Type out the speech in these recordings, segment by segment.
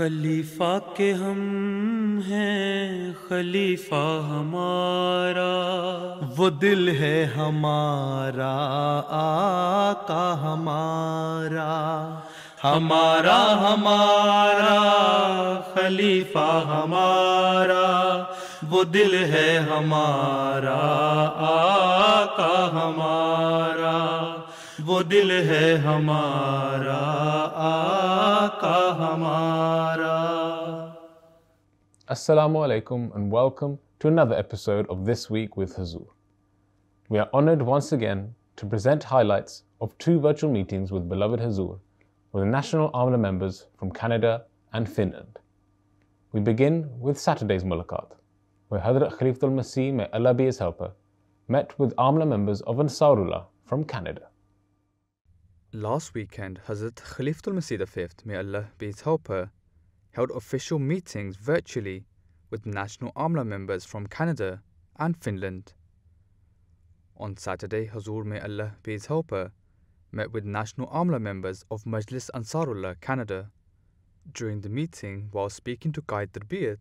खलीफा के हम हैं खलीफा हमारा। वो दिल है हमारा आका हमारा। हमारा हमारा खलीफा हमारा। वो दिल है हमारा आका हमारा। वो दिल है हमारा आका हमारा Assalamu alaikum and welcome to another episode of This Week with Hazur. We are honored once again to present highlights of two virtual meetings with beloved Hazur with National Amla members from Canada and Finland. We begin with Saturday's Mulaqat, where Hadrat Khalifatul Masih, may Allah be his helper, met with Amla members of Ansarullah from Canada. Last weekend, Hazrat Khalifatul Masih V, may Allah be his helper, held official meetings virtually with National Amla members from Canada and Finland. On Saturday, Hazur, may Allah be his helper, met with National Amla members of Majlis Ansarullah Canada. During the meeting, while speaking to guide Tarbiyat,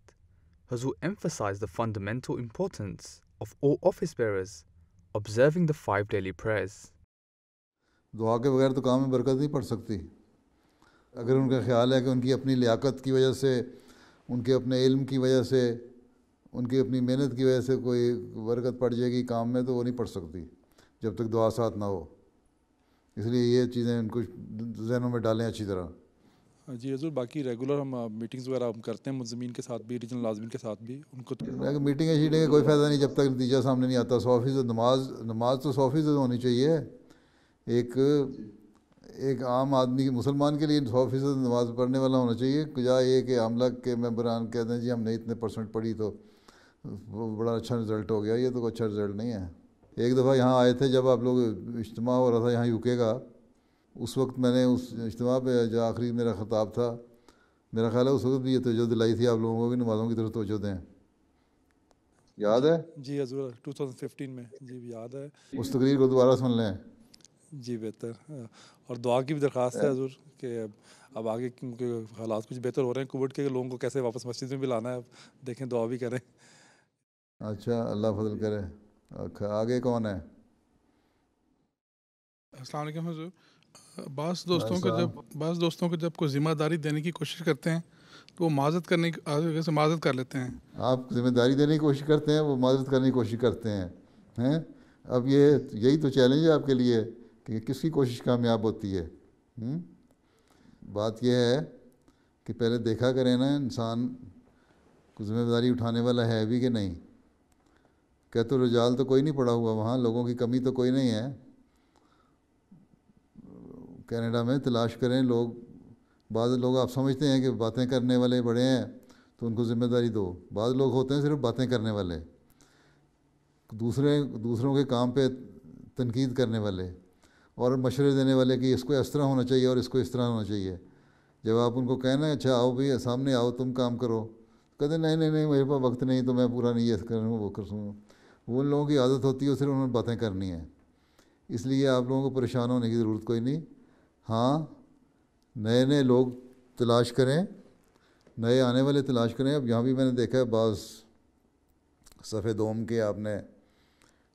Hazur emphasized the fundamental importance of all office bearers observing the five daily prayers. दुआ के बगैर तो काम में बरकत नहीं पड़ सकती। अगर उनका ख्याल है कि उनकी अपनी लियाकत की वजह से उनके अपने इल्म की वजह से उनकी अपनी मेहनत की वजह से कोई बरकत पड़ जाएगी काम में तो वो नहीं पड़ सकती जब तक दुआ साथ ना हो। इसलिए ये चीज़ें उनको जहनों में डालें अच्छी तरह। जी हजूर बाकी रेगुलर हम मीटिंग्स वगैरह हम करते हैं मुजमिन के साथ भी रीजनल लाजमिन के साथ भी उनको तो मीटिंग शीटिंग का कोई फ़ायदा नहीं जब तक नतीजा सामने नहीं आता। सौ फ़ीसद नमाज़ नमाज़ तो सौ फ़ीसद होनी चाहिए। एक एक आम आदमी के मुसलमान के लिए सौ फ़ीसद नमाज़ पढ़ने वाला होना चाहिए या ये कि आमला के मेम्बरान कहते हैं जी हमने इतने परसेंट पढ़ी तो बड़ा अच्छा रिज़ल्ट हो गया ये तो कोई अच्छा रिज़ल्ट नहीं है एक दफ़ा यहाँ आए थे जब आप लोग इज्तम हो रहा था यहाँ यूके का उस वक्त मैंने उस इज्तम पे जो आखिरी मेरा ख़ताब था मेरा ख्याल है उस वक्त भी ये तोजो दिलाई थी आप लोगों को भी नमाज़ों की तरफ़ तोजो दें याद है जी हजूर 2015 में जी याद है उस तकरीर को दोबारा सुन लें जी बेहतर और दुआ की भी दरख्वास्त है हजूर कि अब आगे क्योंकि हालात कुछ बेहतर हो रहे हैं। कोविड के लोगों को कैसे वापस मस्जिद में भी लाना है देखें दुआ भी करें। अच्छा अल्लाह फजल करे। आगे कौन है? अस्सलाम हजूर। बास दोस्तों को जब बास दोस्तों को जब कोई ज़िम्मेदारी देने की कोशिश करते हैं तो वो माजत करने की से माजत कर लेते हैं। आप ज़िम्मेदारी देने की कोशिश करते हैं वो माजत करने की कोशिश करते हैं हैं? अब ये यही तो चैलेंज है आपके लिए। कि किसकी कोशिश कामयाब होती है हुँ? बात यह है कि पहले देखा करें ना, इंसान को ज़िम्मेदारी उठाने वाला है भी कि नहीं? कहते तो रजाल तो कोई नहीं पड़ा हुआ वहाँ, लोगों की कमी तो कोई नहीं है। कनाडा में तलाश करें, लोग, बाद लोग आप समझते हैं कि बातें करने वाले बड़े हैं तो उनको ज़िम्मेदारी दो। बाद लोग होते हैं सिर्फ़ बातें करने वाले, दूसरे, दूसरों के काम पे तनकीद करने वाले। और मशवरे देने वाले कि इसको इस तरह होना चाहिए और इसको इस तरह होना चाहिए। जब आप उनको कहना अच्छा आओ भाई सामने आओ, तुम काम करो। कहते नहीं नहीं नहीं, मेरे पास वक्त नहीं तो मैं पूरा नहीं ये करूँ वो कर सूँ उन लोगों की आदत होती है सिर्फ़ उन्होंने बातें करनी है। इसलिए आप लोगों को परेशान होने की ज़रूरत कोई नहीं। हाँ नए नए लोग तलाश करें, नए आने वाले तलाश करें। अब यहाँ भी मैंने देखा है, बाज़ सफ़ेद दोम के आपने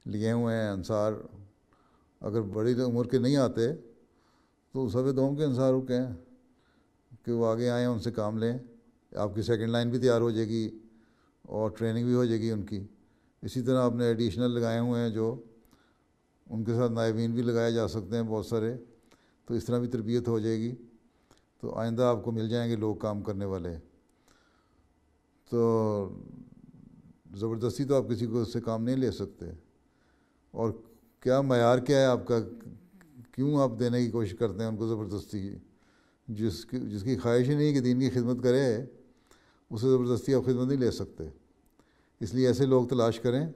लिए हुए हैं, अंसार अगर बड़ी उम्र के नहीं आते तो सफ़ेद दोम के अंसार रुके हैं, कि वो आगे आएँ, उनसे काम लें। आपकी सेकंड लाइन भी तैयार हो जाएगी और ट्रेनिंग भी हो जाएगी उनकी। इसी तरह आपने एडिशनल लगाए हुए हैं जो उनके साथ नायबीन भी लगाए जा सकते हैं बहुत सारे तो इस तरह भी तरबियत हो जाएगी। तो आइंदा आपको मिल जाएँगे लोग काम करने वाले। तो ज़बरदस्ती तो आप किसी को उससे काम नहीं ले सकते। और क्या मैार क्या है आपका? क्यों आप देने की कोशिश करते हैं उनको ज़बरदस्ती? जिसकी जिसकी ख्वाहिश ही नहीं कि दीन की खिदमत करे, उसे ज़बरदस्ती आप खिदमत नहीं ले सकते। इसलिए ऐसे लोग तलाश करें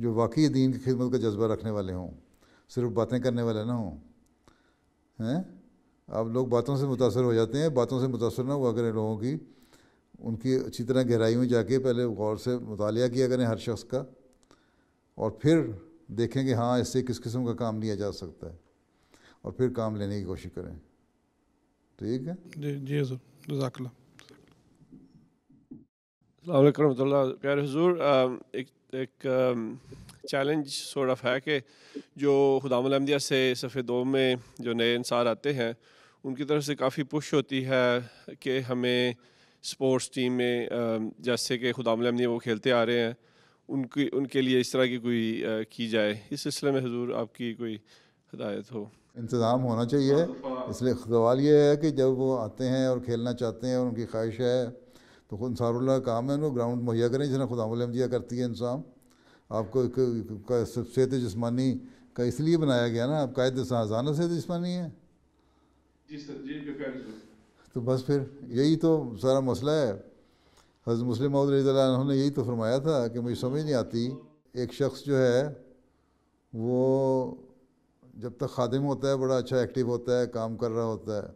जो वाकई दीन की खिदमत का जज्बा रखने वाले हों, सिर्फ़ बातें करने वाले ना हों। हैं? आप लोग बातों से मुतासर हो जाते हैं, बातों से मुतासर ना हुआ करें लोगों की। उनकी अच्छी तरह गहराई में जाके पहले गौर से मुताल किया करें हर शख्स का। और फिर देखें कि हाँ इससे किस किस्म का काम लिया जा सकता है। और फिर काम लेने की कोशिश करें। ठीक है जी जी हजूर जजाकल्ला प्यारे हुजूर एक एक चैलेंज सोर्ट ऑफ़ है कि जो खुदामदिया से सफ़े दो में जो नए इंसार आते हैं उनकी तरफ़ से काफ़ी पुश होती है कि हमें स्पोर्ट्स टीम में जैसे कि खुदामदिया वो खेलते आ रहे हैं। उनकी उनके लिए इस तरह की कोई की जाए। इस सिलसिले में हजूर आपकी कोई हदायत हो? इंतज़ाम होना चाहिए। इसलिए सवाल ये है कि जब वो आते हैं और खेलना चाहते हैं और उनकी ख्वाहिश है तो खुद सारुल्ला का काम है उनको ग्राउंड मुहैया करें जिन्हें खुदा करती है इंसान। आपको एक सेहत जिसमानी का इसलिए बनाया गया ना आप कायद शाहजाना सेहत जिसमानी है। तो बस फिर यही तो सारा मसला है। हज़रत मुस्लिम ने यही तो फरमाया था कि मुझे समझ नहीं आती, एक शख्स जो है, वो जब तक खादिम होता है, बड़ा अच्छा एक्टिव होता है, काम कर रहा होता है।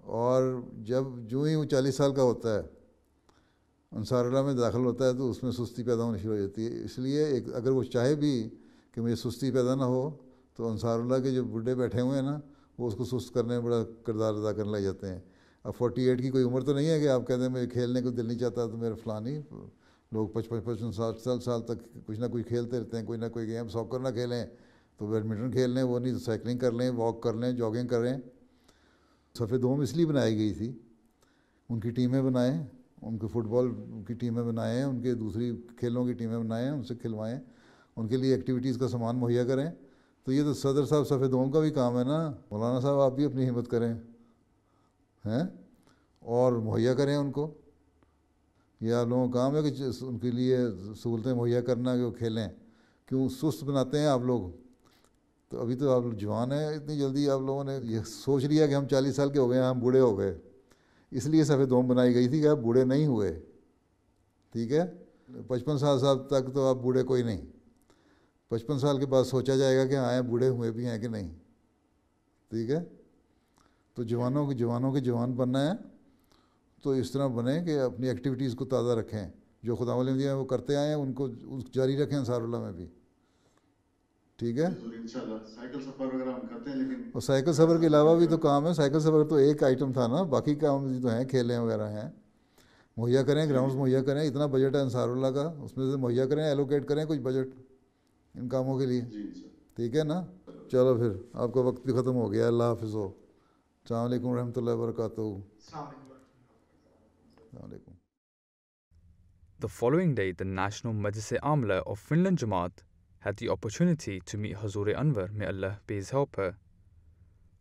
और जब जो ही वो चालीस साल का होता है अंसारल्ला में दाखिल होता है तो उसमें सुस्ती पैदा होनी शुरू हो जाती है। इसलिए एक, अगर वो चाहे भी कि मुझे सुस्ती पैदा ना हो तो अंसारल्ला के जो बुढ़े बैठे हुए हैं ना, वो उसको सुस्त करने में बड़ा किरदार अदा करने लग जाते हैं। अब फोर्टी एट की कोई उम्र तो नहीं है कि आप कहते हैं मुझे खेलने को दिल नहीं चाहता तो मेरा फलानी लोग पचपन पचपन साठ साल साल तक कुछ ना कुछ खेलते रहते हैं, कोई ना कोई गेम सॉकर ना खेलें तो बैडमिंटन खेल लें, वो नहीं तो साइकिलिंग कर लें वॉक कर लें जॉगिंग करें सफ़ेद होम इसलिए बनाई गई थी, उनकी टीमें बनाएँ, उनके फुटबॉल की टीमें बनाएँ, उनके दूसरी खेलों की टीमें बनाएँ, उनसे खिलवाएँ, उनके लिए एक्टिविटीज़ का सामान मुहैया करें। तो ये तो सदर साहब सफ़ेद होम का भी काम है ना। मौलाना साहब, आप भी अपनी हिम्मत करें। हैं? और मुहैया करें उनको। ये लोगों का काम है कि उनके लिए सहूलतें मुहैया करना कि वो खेलें। क्यों? सुस्त बनाते हैं आप लोग। तो अभी तो आप लोग जवान हैं इतनी जल्दी आप लोगों ने ये सोच लिया कि हम चालीस साल के हो गए हम बूढ़े हो गए। इसलिए सफ़ेद दोम बनाई गई थी कि आप बूढ़े नहीं हुए। ठीक है? पचपन साल साल तक तो आप बूढ़े कोई नहीं। पचपन साल के बाद सोचा जाएगा कि हाँ बूढ़े हुए भी हैं कि नहीं। ठीक है? तो जवानों के जवानों के जवान बनना है तो इस तरह बने कि अपनी एक्टिविटीज़ को ताज़ा रखें। जो खुदा दिया वो करते आए हैं उनको जारी रखें अंसारुल्ला में भी। ठीक है? साइकिल सफ़र वगैरह हम करते हैं लेकिन और साइकिल सफ़र के अलावा भी तो काम है। साइकिल सफ़र तो एक आइटम था ना बाकी काम भी तो हैं खेलें वगैरह हैं। मुहैया करें ग्राउंड मुहैया करें इतना बजट है अंसारुल्ला का। उसमें से मुहैया करें एलोकेट करें कुछ बजट इन कामों के लिए। ठीक है ना? चलो फिर आपका वक्त भी ख़त्म हो गया अल्लाह हाफिज़ हो। अलैक्म रहमतुल्लाहि व बरकातहू The following day, the National Majlis Amla of Finland Jamaat had the opportunity to meet Hazur Anwar, may Allah be his helper.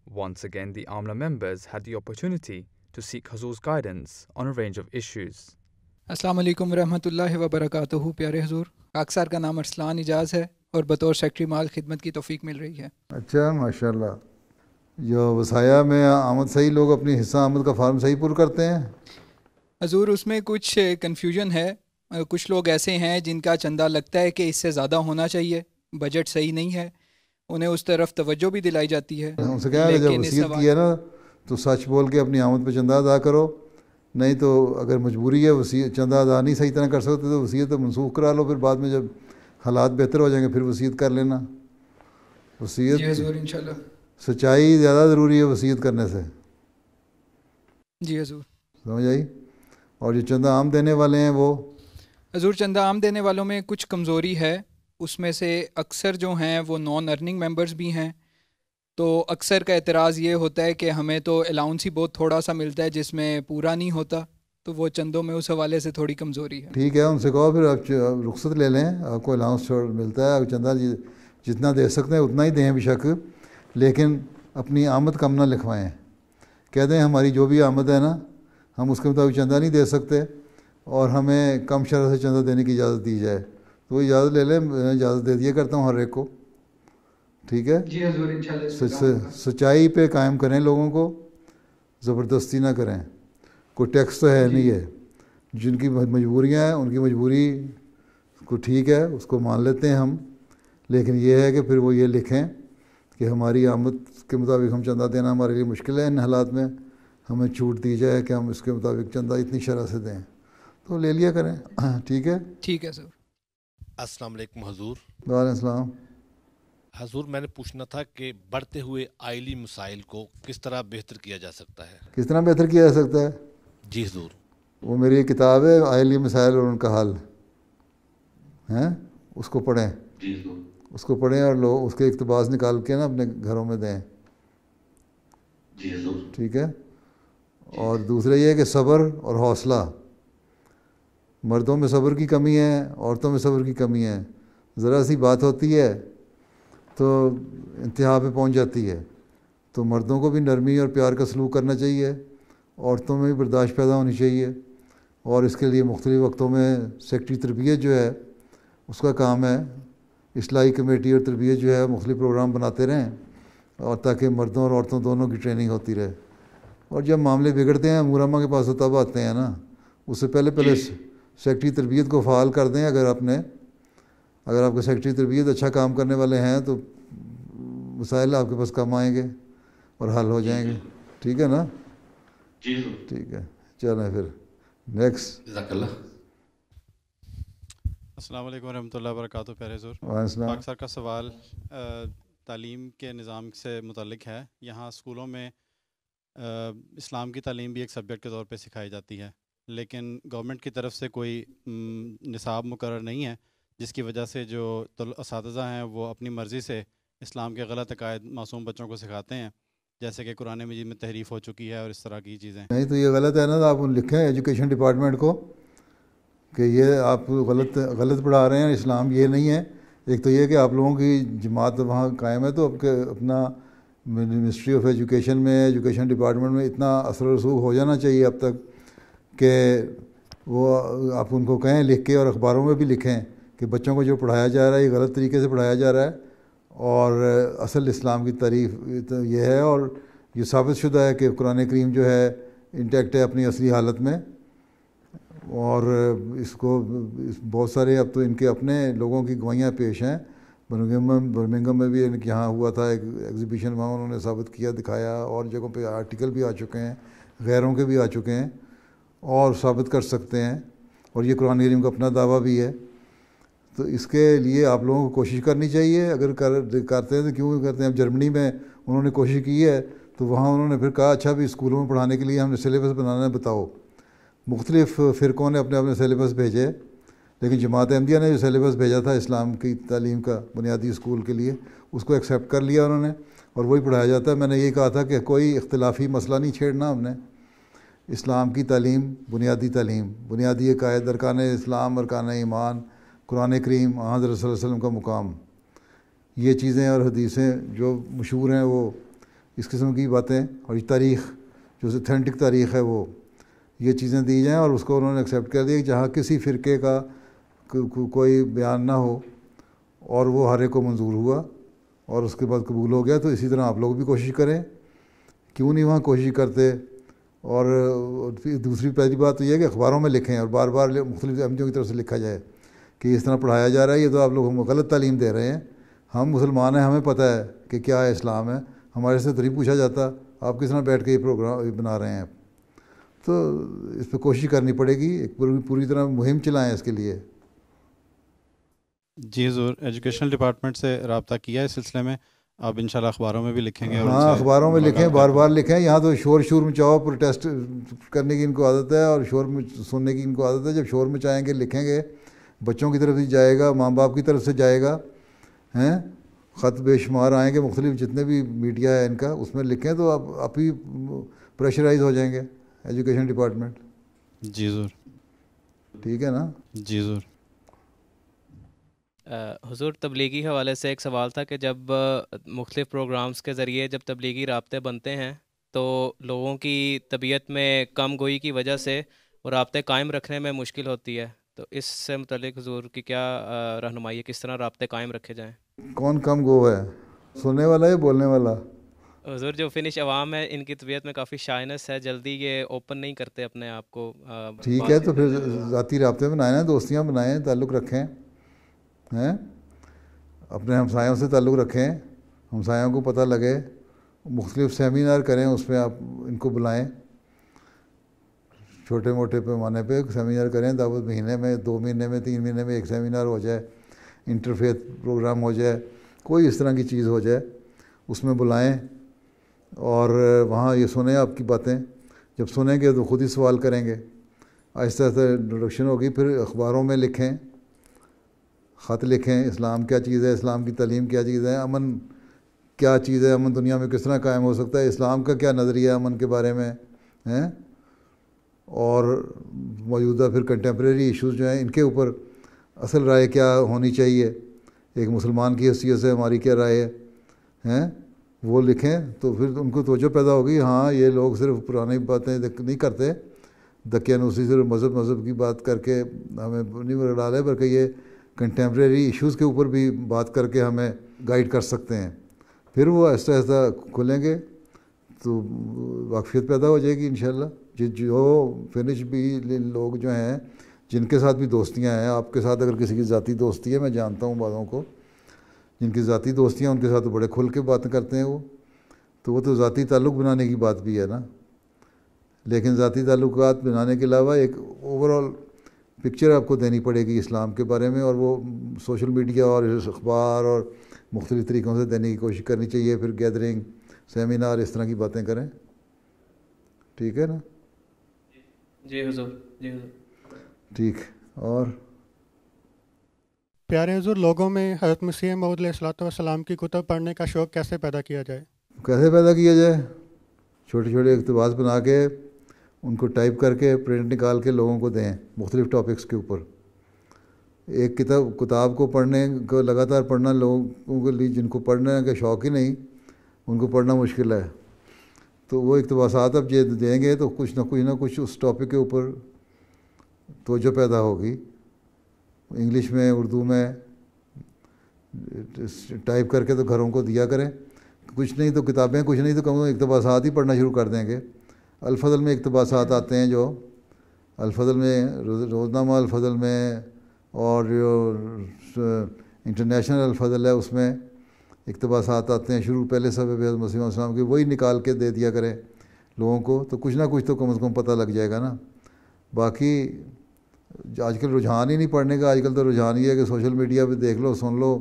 Once again, the Amla members had the opportunity to seek Hazur's guidance on a range of issues. अस्सलाम वालेकुम रहमतुल्लाहि व बरकातहू प्यारे हजूर अक्सर का नाम अरसलान इजाज़ है और बतौर सेक्रेटरी माल खिदमत की तोफ़ीक मिल रही है अच्छा माशाल्लाह जो वसाया में आमद सही लोग अपनी हिस्सा आमद का फार्म सही पुर करते हैं? हजूर उसमें कुछ कन्फ्यूज़न है। कुछ लोग ऐसे हैं जिनका चंदा लगता है कि इससे ज़्यादा होना चाहिए। बजट सही नहीं है। उन्हें उस तरफ़ तवज्जो भी दिलाई जाती है। उनसे क्या है जब वसीयत की है ना तो सच बोल के अपनी आमद पर चंदा अदा करो। नहीं तो अगर मजबूरी है वसी चंदा अदा नहीं सही तरह कर सकते तो वसीयत तो मनसूख करा लो फिर बाद में जब हालात बेहतर हो जाएँगे फिर वसीयत कर लेना। वसीयत सच्चाई ज़्यादा ज़रूरी है वसीयत करने से। जी हजूर। समझ आई? और जो चंदा आम देने वाले हैं वो? हजूर चंदा आम देने वालों में कुछ कमज़ोरी है। उसमें से अक्सर जो हैं वो नॉन अर्निंग मेंबर्स भी हैं। तो अक्सर का एतराज़ ये होता है कि हमें तो अलाउंस ही बहुत थोड़ा सा मिलता है जिसमें पूरा नहीं होता। तो वो चंदों में उस हवाले से थोड़ी कमज़ोरी है। ठीक है उनसे कहो फिर आप रुख्सत ले लें। आपको अलाउंस मिलता है। चंदा जितना दे सकते हैं उतना ही दें बेशक। लेकिन अपनी आमद कम ना लिखवाएँ। कह दें हमारी जो भी आमद है ना हम उसके मुताबिक चंदा नहीं दे सकते और हमें कम शरह से चंदा देने की इजाज़त दी जाए। तो वो इजाज़त ले लें इजाज़त दे दिया करता हूँ हर एक को। ठीक है? सच्चाई पे कायम करें लोगों को ज़बरदस्ती ना करें। कोई टैक्स तो है नहीं है। जिनकी मजबूरियाँ हैं उनकी मजबूरी को ठीक है उसको मान लेते हैं हम। लेकिन ये है कि फिर वो ये लिखें कि हमारी आमद के मुताबिक हम चंदा देना हमारे लिए मुश्किल है इन हालात में हमें छूट दी जाए कि हम इसके मुताबिक चंदा इतनी शरह से दें। तो ले लिया करें। ठीक है? ठीक है सर। अस्सलाम वालेकुम हजूर। वालेकुम हजूर मैंने पूछना था कि बढ़ते हुए आयली मसाइल को किस तरह बेहतर किया जा सकता है? किस तरह बेहतर किया जा सकता है? जी हजूर। वो मेरी किताब है आयली मसाइल और उनका हल। हैं? उसको पढ़ें। उसको पढ़ें और लोग उसके इकतबास निकाल के ना अपने घरों में दें। ठीक है? और दूसरा ये है कि सब्र और हौसला। मर्दों में सब्र की कमी है औरतों में सब्र की कमी है। ज़रा सी बात होती है तो इंतहा पे पहुँच जाती है। तो मर्दों को भी नरमी और प्यार का सलूक करना चाहिए औरतों में भी बर्दाश्त पैदा होनी चाहिए। और इसके लिए मुख्तलिफ़ वक्तों में सेक्ट्री तरबियत जो है उसका काम है इसलाई कमेटी और तरबियत जो है मुख्तलिफ़ प्रोग्राम बनाते रहें और ताकि मर्दों और औरतों दोनों की ट्रेनिंग होती रहे। और जब मामले बिगड़ते हैं मुरम्मा के पास तब आते हैं ना उससे पहले पहले सेक्ट्री तरबियत को फ़ाल कर दें अगर आपने अगर आपके सेक्ट्री तरबियत अच्छा काम करने वाले हैं तो मसाइल आपके पास कम आएँगे और हल हो जाएँगे। ठीक है ना? ठीक है चलें फिर। नेक्स्ट अस्सलाम वालेकुम रहमतुल्लाहि व बरकातहू प्यारे ज़ुर सर का सवाल तालीम के निज़ाम से मुतलिक है। यहाँ स्कूलों में इस्लाम की तालीम भी एक सब्जेक्ट के तौर पे सिखाई जाती है लेकिन गवर्नमेंट की तरफ़ से कोई निसाब मुकर नहीं है जिसकी वजह से जो इस हैं वो अपनी मर्ज़ी से इस्लाम के गलत अकायद मासूम बच्चों को सिखाते हैं जैसे कि कुरान मजीद में तहरीफ़ हो चुकी है और इस तरह की चीज़ें। नहीं तो ये गलत है ना तो आप लिखें एजुकेशन डिपार्टमेंट को कि ये आप गलत गलत पढ़ा रहे हैं, इस्लाम ये नहीं है। एक तो ये कि आप लोगों की जमात वहाँ कायम है तो आपके अपना मिनिस्ट्री ऑफ़ एजुकेशन में एजुकेशन डिपार्टमेंट में इतना असर रसूख हो जाना चाहिए अब तक कि वो आप उनको कहें, लिख के और अखबारों में भी लिखें कि बच्चों को जो पढ़ाया जा रहा है, ये गलत तरीके से पढ़ाया जा रहा है। और असल इस्लाम की तारीफ़ तो ये है और ये साबित शुदा है कि कुरान करीम जो है इंटैक्ट है अपनी असली हालत में। और इसको, इस, बहुत सारे अब तो इनके अपने लोगों की गवाहियाँ पेश हैं। बर्मिंगम बर्मिंगम में भी इनके यहाँ हुआ था एक एग्जीबिशन वहाँ उन्होंने साबित किया, दिखाया और जगहों पे आर्टिकल भी आ चुके हैं, गैरों के भी आ चुके हैं और साबित कर सकते हैं। और ये कुरान करीम का अपना दावा भी है। तो इसके लिए आप लोगों को कोशिश करनी चाहिए। अगर कर, करते हैं तो क्यों करते हैं? अब जर्मनी में उन्होंने कोशिश की है तो वहाँ उन्होंने फिर कहा अच्छा भी स्कूलों में पढ़ाने के लिए हमने सिलेबस बनाना बताओ। मुख्तलिफ़ फ़िरक़ों ने अपने अपने सिलेबस भेजे। लेकिन जमात अहमदिया ने जो सिलेबस भेजा था इस्लाम की तालीम का बुनियादी स्कूल के लिए, उसको एक्सेप्ट कर लिया उन्होंने और वही पढ़ाया जाता है। मैंने ये कहा था कि कोई इख्तलाफी मसला नहीं छेड़ना हमने। इस्लाम की तालीम, बुनियादी तालीम, बुनियादी अकायद, अरकान इस्लाम, अरकान ईमान, कुरान करीम वसल्लम का मुकाम। ये चीज़ें और हदीसें जो मशहूर हैं वो इस किस्म की बातें और तारीख़, जो अथेंटिक तारीख़ है वो ये चीज़ें दी जाएँ और उसको उन्होंने एक्सेप्ट कर दिया जहाँ किसी फ़िरके का को, को, कोई बयान ना हो और वो हर एक को मंजूर हुआ और उसके बाद कबूल हो गया तो इसी तरह आप लोग भी कोशिश करें। क्यों नहीं वहाँ कोशिश करते? और दूसरी पहली बात तो यह है कि अखबारों में लिखें और बार बार मुख्तलिफ़ एमजियों की तरफ़ से लिखा जाए कि इस तरह पढ़ाया जा रहा है। ये तो आप लोग हमको गलत तालीम दे रहे हैं। हम मुसलमान हैं हमें पता है कि क्या है इस्लाम है। हमारे से तो नहीं पूछा जाता आप किस तरह बैठ के ये प्रोग्राम बना रहे हैं? तो इस पर कोशिश करनी पड़ेगी एक पूरी पूरी तरह मुहिम चलाएँ इसके लिए। जी हजूर एजुकेशन डिपार्टमेंट से रबता किया है इस सिलसिले में। आप इंशाल्लाह अखबारों में भी लिखेंगे हाँ अखबारों में लिखें बार बार लिखें। यहाँ तो शोर शोर मचाओ प्रोटेस्ट करने की इनको आदत है और शोर में सुनने की इनको आदत है। जब शोर मचाएँगे लिखेंगे बच्चों की तरफ़ से जाएगा माँ बाप की तरफ़ से जाएगा हैं? ख़त बेशुमार आएँगे मुख्तलिफ़ जितने भी मीडिया है इनका उसमें लिखें तो आप आप ही प्रेशराइज हो जाएँगे। Education department. जी ज़रूर। ठीक है ना? जी ज़रूर। हुजूर तबलीगी हवाले से एक सवाल था कि जब मुख्तलिफ़ प्रोग्राम्स के ज़रिए जब तबलीगी रबते बनते हैं तो लोगों की तबीयत में कम गोई की वजह से वो रबते कायम रखने में मुश्किल होती है। तो इससे मतलब हजूर की क्या रहनुमाई है? किस तरह रबते कायम रखे जाएँ? कौन कम गो है? सुनने वाला या बोलने वाला? हजूर जो फिनिश अवाम है इनकी तबीयत में काफ़ी शाइनस है जल्दी ये ओपन नहीं करते अपने आप को ठीक है तो फिर ज़ाती रबते बनाए ना दोस्तियाँ बनाएँ ताल्लुक़ रखें हैं? अपने हमसायों से ताल्लुक़ रखें हमसायों को पता लगे मुख्तलिफ़ सेमिनार करें उसमें आप इनको बुलाएँ छोटे मोटे पैमाने पे सेमिनार करें दावत महीने में दो महीने में तीन महीने में एक सेमिनार हो जाए इंटरफेथ प्रोग्राम हो जाए कोई इस तरह की चीज़ हो जाए उसमें बुलाएँ और वहाँ ये सुने आपकी बातें। जब सुनेंगे तो ख़ुद ही सवाल करेंगे। आहिस्ता आहिस्ता इंट्रोडक्शन होगी, फिर अखबारों में लिखें। ख़त लिखें, इस्लाम क्या चीज़ है, इस्लाम की तलीम क्या चीज़ है, अमन क्या चीज़ है, अमन दुनिया में किस तरह कायम हो सकता है, इस्लाम का क्या नज़रिया अमन के बारे में, हैं? और मौजूदा फिर कंटेम्प्रेरी इश्यूज़ जो हैं, इनके ऊपर असल राय क्या होनी चाहिए? एक मुसलमान की हैसियत से हमारी क्या राय है? हैं? वो लिखें तो फिर उनको तोजो पैदा होगी हाँ ये लोग सिर्फ़ पुरानी बातें नहीं करते। दकियानूसी सिर्फ़ मज़हब मज़हब की बात करके हमें नहीं डाले बल्कि ये कंटेम्प्रेरी इश्यूज़ के ऊपर भी बात करके हमें गाइड कर सकते हैं। फिर वो ऐसा ऐसा खुलेंगे तो वाकफियत पैदा हो जाएगी इन जो जो फिनिश भी लोग जो हैं, जिनके साथ भी दोस्तियाँ हैं, आपके साथ अगर किसी की ज़ाती दोस्ती है, मैं जानता हूँ बातों को जिनकी ज़ाती दोस्तियाँ उनके साथ तो बड़े खुल के बातें करते हैं वो। तो वो तो ज़ाती ताल्लुक़ बनाने की बात भी है ना। लेकिन ज़ाती ताल्लुक़ बनाने के अलावा एक ओवरऑल पिक्चर आपको देनी पड़ेगी इस्लाम के बारे में और वो सोशल मीडिया और अखबार और मुख्तलिफ़ तरीक़ों से देने की कोशिश करनी चाहिए फिर गैदरिंग सेमिनार इस तरह की बातें करें। ठीक है ना? जी हुजूर जी हुजूर। ठीक और? प्यारे हजूर, लोगों में हज़रत मसीह मऊदलाम की कुतब पढ़ने का शौक़ कैसे पैदा किया जाए? कैसे पैदा किया जाए? छोटे छोटे इकतबास बना के, उनको टाइप करके प्रिंट निकाल के लोगों को दें, मुख्तलिफ़ टॉपिक्स के ऊपर। एक किताब किताब को पढ़ने को, लगातार पढ़ना लोगों के लिए, जिनको पढ़ने का शौक़ ही नहीं, उनको पढ़ना मुश्किल है। तो वो इकतबासात अब जे देंगे तो कुछ ना कुछ ना कुछ उस टॉपिक के ऊपर तोजो पैदा होगी। इंग्लिश में, उर्दू में टाइप करके तो घरों को दिया करें। कुछ नहीं तो किताबें, कुछ नहीं तो कम इकतबासात ही पढ़ना शुरू कर देंगे। अलफजल में इकतबासात आते हैं जो, अलफजल में रोज़नामा अलफजल में, और जो इंटरनेशनल अलफजल है उसमें इकतबासात आते हैं। शुरू, पहले सब मसीम के वही निकाल के दे दिया करें लोगों को। तो कुछ ना कुछ तो कम अज़ कम पता लग जाएगा ना। बाकी आजकल रुझान ही नहीं पढ़ने का, आजकल तो रुझान ही है कि सोशल मीडिया पे देख लो, सुन लो।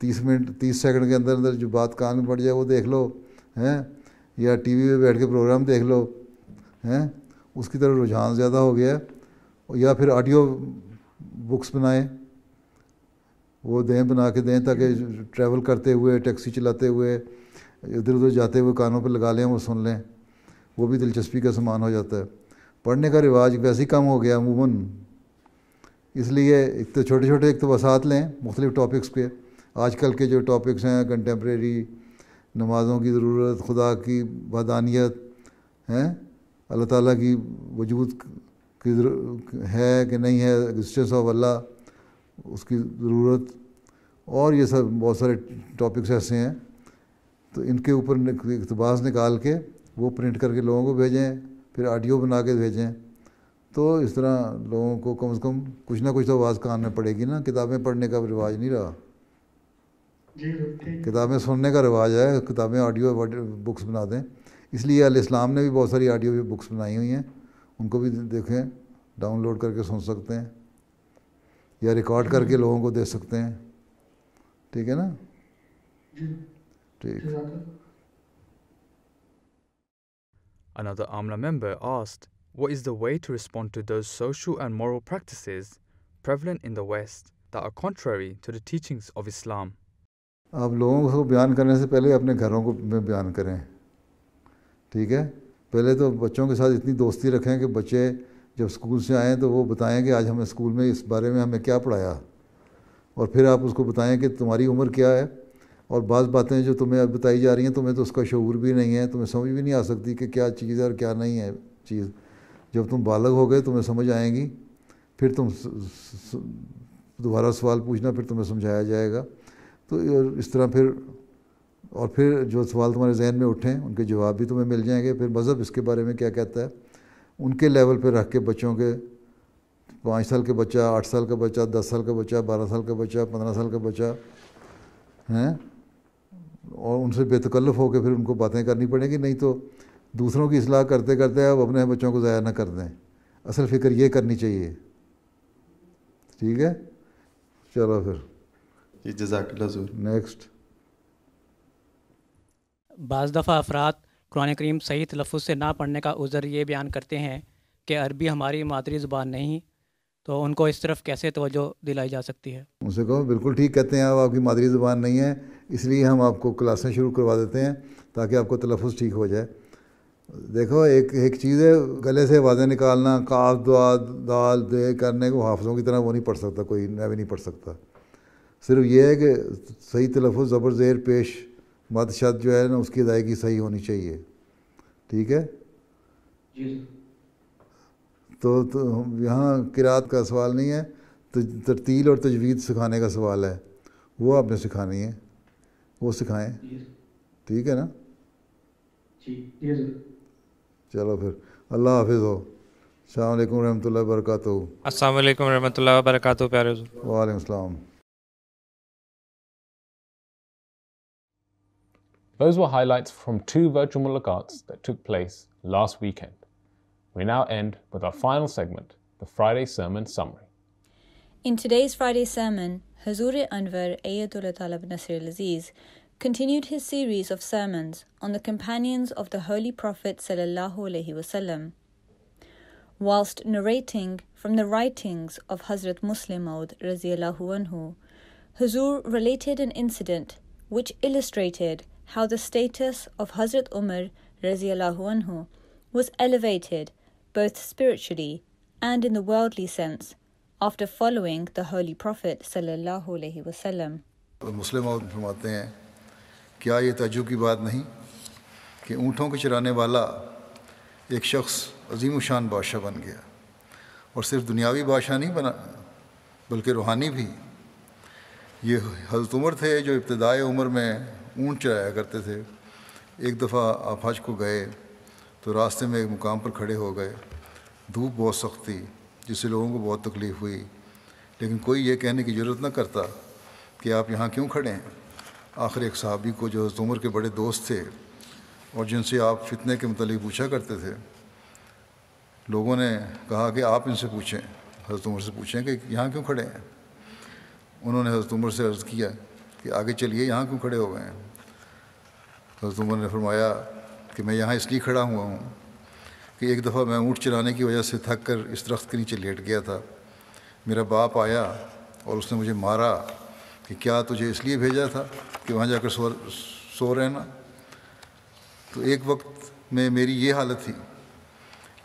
तीस मिनट, तीस सेकंड के अंदर अंदर जो बात कान में पड़ जाए वो देख लो, हैं? या टीवी पे बैठ के प्रोग्राम देख लो, हैं? उसकी तरफ़ रुझान ज़्यादा हो गया है। या फिर ऑडियो बुक्स बनाएँ। वो दें बना के दें ताकि ट्रैवल करते हुए, टैक्सी चलाते हुए, इधर उधर जाते हुए कानों पर लगा लें वो सुन लें। वो भी दिलचस्पी का समान हो जाता है। पढ़ने का रिवाज वैसे ही कम हो गया, अमूमन। इसलिए एक तो छोटे छोटे एक तो वसात लें मुख्तलिफ़ टॉपिक्स पे। आजकल के जो टॉपिक्स हैं कंटेम्प्रेरी नमाज़ों की ज़रूरत, खुदा की बदानियत हैं? अल्लाह ताला की वजूद की है कि नहीं है एग्जिस्टेंस ऑफ़ अल्लाह उसकी ज़रूरत। और ये सब बहुत सारे टॉपिक्स ऐसे हैं। तो इनके ऊपर इकतबास निकाल के वो प्रिंट करके लोगों को भेजें, फिर ऑडियो बना के भेजें। तो इस तरह लोगों को कम से कम कुछ ना कुछ तो आवाज़ कान में पड़ेगी ना किताबें पढ़ने का रिवाज नहीं रहा। किताबें सुनने का रिवाज है किताबें ऑडियो बुक्स बना दें। इसलिए अल इस्लाम ने भी बहुत सारी ऑडियो बुक्स बनाई हुई हैं उनको भी देखें डाउनलोड करके सुन सकते हैं या रिकॉर्ड करके लोगों को दे सकते हैं। ठीक है ना? ठीक। Another AMLA member asked, What is the way to respond to those social and moral practices prevalent in the West that are contrary to the teachings of Islam? आप लोगों को बयान करने से पहले अपने घरों को में बयान करें। ठीक है? पहले तो बच्चों के साथ इतनी दोस्ती रखें कि बच्चे जब स्कूल से आएँ तो वो बताएँ कि आज हमें स्कूल में इस बारे में हमें क्या पढ़ाया। और फिर आप उसको बताएँ कि तुम्हारी उम्र क्या है? और बाज़ बातें जो तुम्हें अब बताई जा रही हैं, तुम्हें तो उसका शूर भी नहीं है, तुम्हें समझ भी नहीं आ सकती कि क्या चीज़ है और क्या नहीं है चीज़। जब तुम बालक हो गए, तुम्हें समझ आएँगी। फिर तुम दोबारा सवाल पूछना, फिर तुम्हें समझाया जाएगा। तो इस तरह फिर, और फिर जो सवाल तुम्हारे जहन में उठें, उनके जवाब भी तुम्हें मिल जाएँगे। फिर मज़हब इसके बारे में क्या कहता है? उनके लेवल पर रख के बच्चों के, पाँच साल के बच्चा, आठ साल का बच्चा, दस साल का बच्चा, बारह साल का बच्चा, पंद्रह साल का बच्चा, हैं? और उनसे बेतकल्लफ होकर फिर उनको बातें करनी पड़ेंगी। नहीं तो दूसरों की असलाह करते करते अब अपने बच्चों को ज़ाया ना कर दें। असल फ़िक्र ये करनी चाहिए। ठीक है? चलो फिर। जी नेक्स्ट। बाज़ दफ़ा अफराद कुरान करीम सही तलफ़ से ना पढ़ने का उज़र ये बयान करते हैं कि अरबी हमारी मादरी ज़ुबान नहीं तो उनको इस तरफ़ कैसे तवज्जो दिलाई जा सकती है? उनसे कहो बिल्कुल ठीक कहते हैं आप आपकी मादरी ज़ुबान नहीं है इसलिए हम आपको क्लासें शुरू करवा देते हैं ताकि आपको तलफ़ ठीक हो जाए। देखो एक एक चीज़ है गले से आवाज़ें निकालना काफ दुआ दाल दे करने को हाफजों की तरह वो नहीं पढ़ सकता कोई मैं भी नहीं पढ़ सकता। सिर्फ़ ये है कि सही तलफ़ ज़बर ज़ेर पेश मद शद जो है ना उसकी अदायगी सही होनी चाहिए। ठीक है? तो, तो यहाँ किरात का सवाल नहीं है तो तरतील और तजवीज़ सिखाने का सवाल है। वो आपने सिखानी है। वो सिखाएँ। ठीक है ना? चलो फिर अल्लाह हाफिज़ हो अल्लाम रहमतुल्लाहि वरकatuh अस्सलाम वालेकुम रहमतुल्लाहि वबरकातुहू प्यारे वालेकुम अस्सलाम Those were highlights from two virtual mulaqats that took place last weekend. We now end with our final segment, the Friday Sermon Summary. In today's Friday sermon, Hazur Anwar Ayatollah Talib Nasir al-Aziz continued his series of sermons on the companions of the Holy Prophet wasallam. Whilst narrating from the writings of Hazrat Muslim Maud anhu, Hazur related an incident which illustrated how the status of Hazrat Umar anhu was elevated both spiritually and in the worldly sense after following the Holy Prophet sallallahu alaihi wasallam. Muslim फरमाते हैं क्या ये तजुब की बात नहीं कि ऊँटों को चराने वाला एक शख्स अजीम शान बादशाह बन गया? और सिर्फ़ दुनियावी बादशाह नहीं बना, बल्कि रूहानी भी। ये हज़रत उमर थे जो इब्तदाई उम्र में ऊँट चराया करते थे। एक दफ़ा आप हज को गए तो रास्ते में एक मुकाम पर खड़े हो गए। धूप बहुत सख्त थी, जिससे लोगों को बहुत तकलीफ़ हुई। लेकिन कोई ये कहने की ज़रूरत न करता कि आप यहाँ क्यों खड़े हैं? आखिर एक साहबी को जो उम्र के बड़े दोस्त थे और जिनसे आप फितने के मतलब पूछा करते थे, लोगों ने कहा कि आप इनसे पूछें। हज़रत उमर से पूछें कि यहाँ क्यों खड़े हैं? उन्होंने हज़रत उमर से अर्ज़ किया कि आगे चलिए, यहाँ क्यों खड़े हो गए हैं? हज़रत उमर ने फरमाया कि मैं यहाँ इसलिए खड़ा हुआ हूँ कि एक दफ़ा मैं ऊँट चलाने की वजह से थक कर इस दरख्त के नीचे लेट गया था। मेरा बाप आया और उसने मुझे मारा कि क्या तुझे इसलिए भेजा था कि वहाँ जाकर सो सो रहना? तो एक वक्त में मेरी ये हालत थी।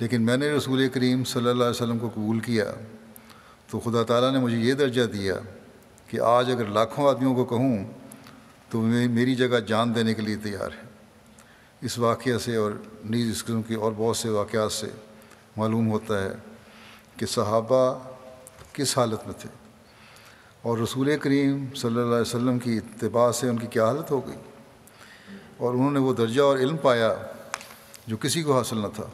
लेकिन मैंने रसूल करीम सल्लल्लाहु अलैहि वसल्लम को कबूल किया। तो खुदा ताला ने मुझे ये दर्जा दिया कि आज अगर लाखों आदमियों को कहूँ तो मेरी जगह जान देने के लिए तैयार है। इस वाक़ से और नीज इस किस्म के और बहुत से वाक़ात से मालूम होता है कि सहाबा किस हालत में थे। और रसूल करीम अलैहि वसल्लम की इतबा से उनकी क्या हालत हो गई? और उन्होंने वो दर्जा और इल्म पाया जो किसी को हासिल न था।